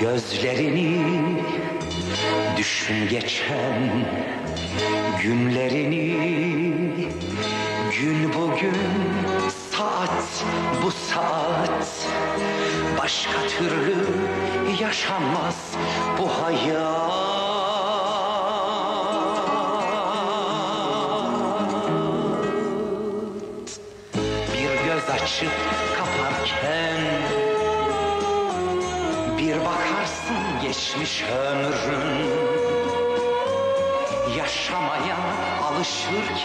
Gözlerini düşün geçen günlerini. Gün bugün saat bu saat Başka türlü yaşanmaz bu hayat. Bir açıp kaparken Bir bakarsın geçmiş ömrün. Yaşamaya alışırken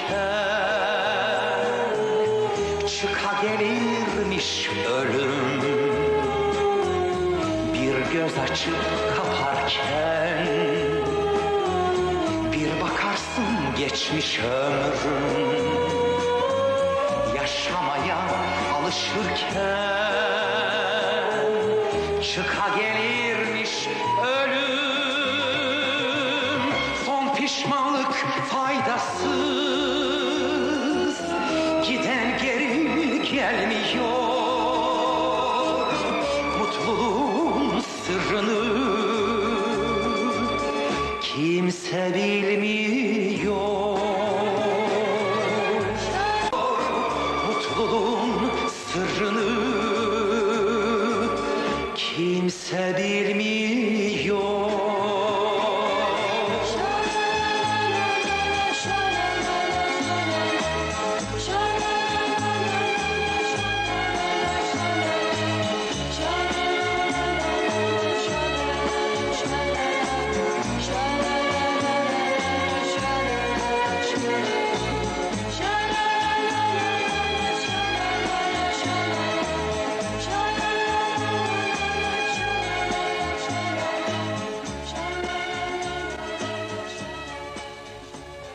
Çıka gelirmiş ölüm. Bir göz açıp kaparken Bir bakarsın geçmiş ömrün. Yaşamaya alışırken Çıka gelirmiş ölüm. Son pişmanlık faydasız Giden geri gelmiyor. Mutluluğun sırrını Kimse bilmiyor. Mutluluğun sırrını kimse bilmiyor.